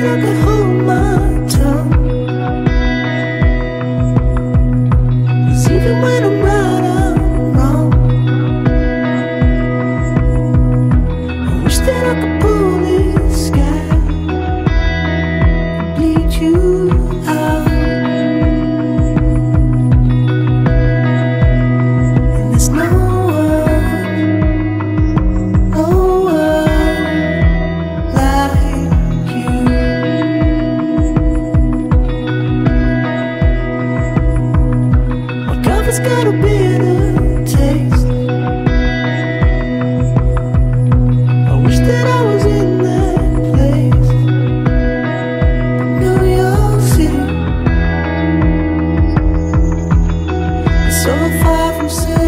look It's got a be taste. I wish that I was in that place, New York City. So far from city.